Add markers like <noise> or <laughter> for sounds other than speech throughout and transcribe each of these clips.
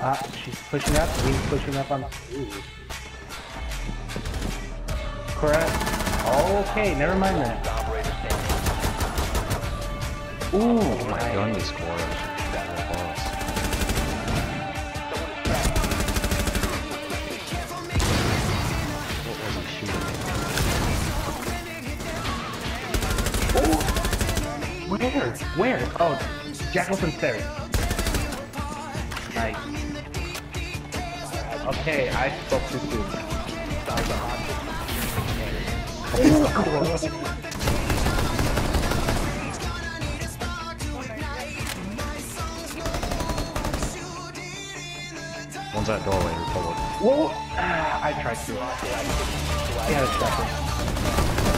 Uh, she's pushing up. He's pushing up on. The Ooh. Correct. Okay, never mind that. Ooh, Oh my gun is scored. What was he shooting? Where? Where? Oh, Jackal's on stairs. Nice. Okay, I spoke too soon. One's at doorway, Republic. Whoa! <sighs> I tried to. I had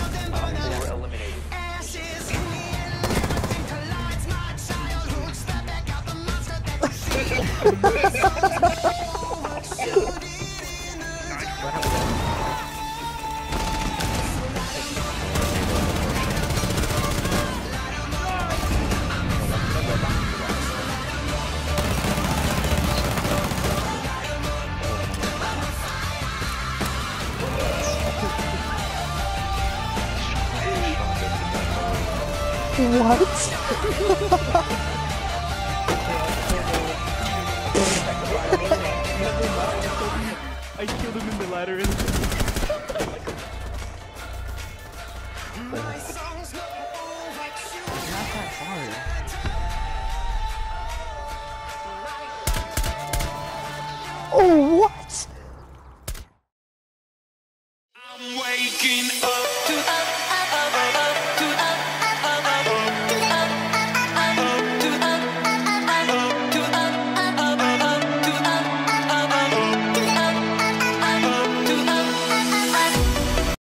him. <laughs> I killed him in the ladder. Oh, what? I'm waking up.